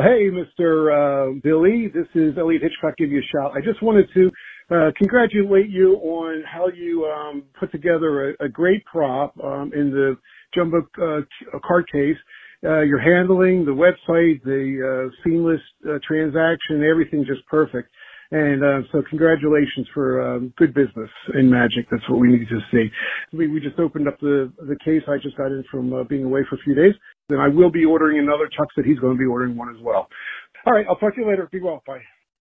Hey, Mr. Uh, Billy, this is Elliot Hitchcock. Give you a shout. I just wanted to uh, congratulate you on how you um, put together a, a great prop um, in the jumbo uh, card case. Uh, your handling, the website, the uh, seamless uh, transaction, everything just perfect. And uh, so, congratulations for um, good business in Magic. That's what we need to see. We, we just opened up the the case. I just got in from uh, being away for a few days, and I will be ordering another. Chuck said he's going to be ordering one as well. All right, I'll talk to you later. Be well. Bye.